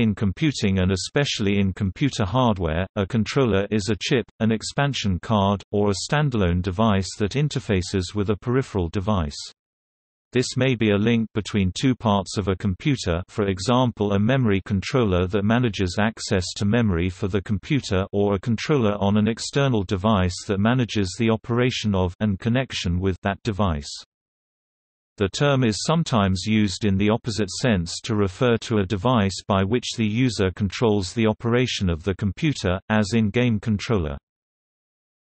In computing and especially in computer hardware, a controller is a chip, an expansion card, or a standalone device that interfaces with a peripheral device. This may be a link between two parts of a computer for example a memory controller that manages access to memory for the computer or a controller on an external device that manages the operation of and connection with that device. The term is sometimes used in the opposite sense to refer to a device by which the user controls the operation of the computer, as in game controller.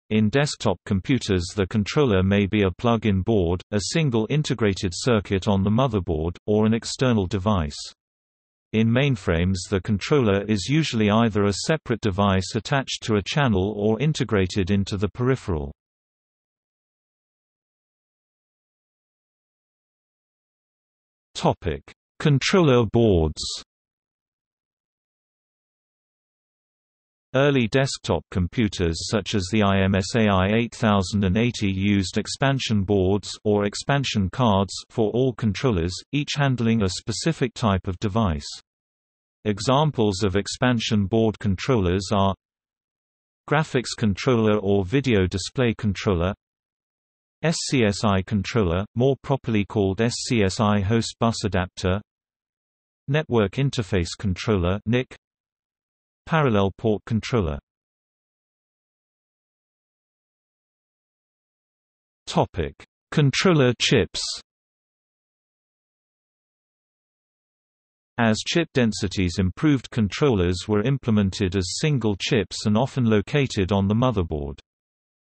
In desktop computers the controller may be a plug-in board, a single integrated circuit on the motherboard, or an external device. In mainframes the controller is usually either a separate device attached to a channel or integrated into the peripheral. Controller boards Early desktop computers such as the IMSAI 8080 used expansion boards or expansion cards for all controllers, each handling a specific type of device. Examples of expansion board controllers are Graphics controller or video display controller SCSI controller, more properly called SCSI host bus adapter Network interface controller NIC Parallel port controller Topic: Controller chips. As chip densities improved controllers were implemented as single chips and often located on the motherboard.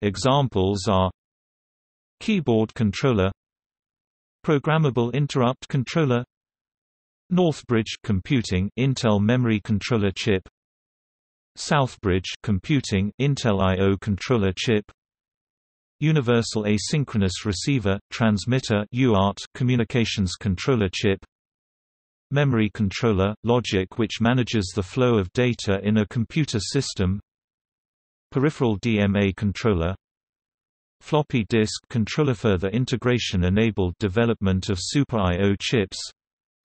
Examples are Keyboard controller Programmable interrupt controller Northbridge computing Intel memory controller chip Southbridge computing Intel I/O controller chip Universal Asynchronous Receiver Transmitter UART communications controller chip Memory controller logic which manages the flow of data in a computer system Peripheral DMA controller Floppy disk controller further integration enabled development of Super I/O chips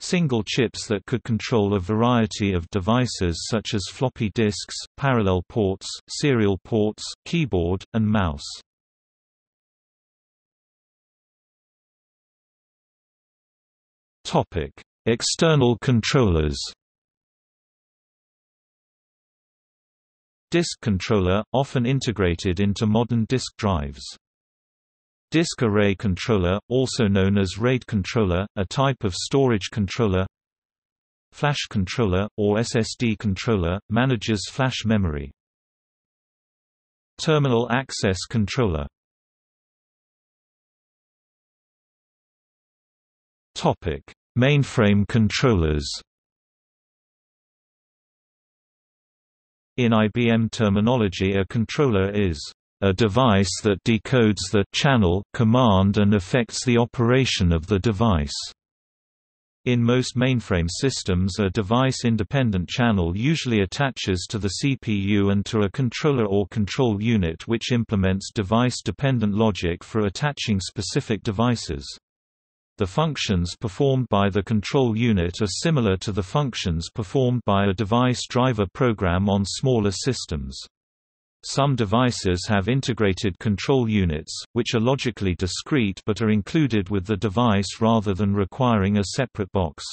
Single chips that could control a variety of devices such as floppy disks, parallel ports, serial ports, keyboard, and mouse. Topic: External controllers Disk controller, often integrated into modern disk drives Disk array controller, also known as RAID controller, a type of storage controller. Flash controller, or SSD controller, manages flash memory. Terminal access controller. Mainframe controllers. In IBM terminology a controller is a device that decodes the channel command and affects the operation of the device. In most mainframe systems a device-independent channel usually attaches to the CPU and to a controller or control unit which implements device-dependent logic for attaching specific devices. The functions performed by the control unit are similar to the functions performed by a device driver program on smaller systems. Some devices have integrated control units, which are logically discrete but are included with the device rather than requiring a separate box.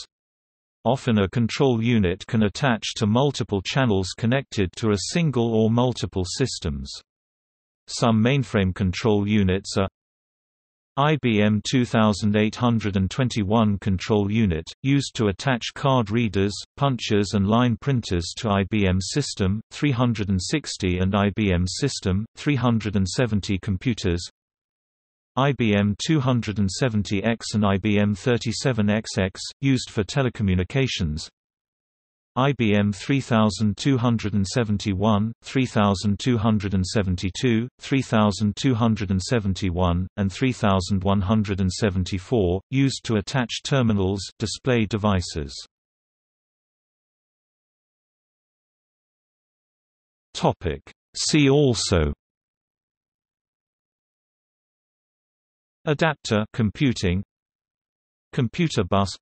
Often a control unit can attach to multiple channels connected to a single or multiple systems. Some mainframe control units are IBM 2821 control unit, used to attach card readers, punchers and line printers to IBM System, 360 and IBM System, 370 computers. IBM 270X and IBM 37XX, used for telecommunications IBM 3271, 3272, 3271, and 3174, used to attach terminals display devices. See also Adapter computing Computer bus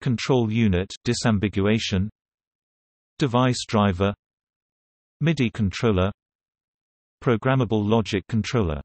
Control unit disambiguation Device driver MIDI controller Programmable logic controller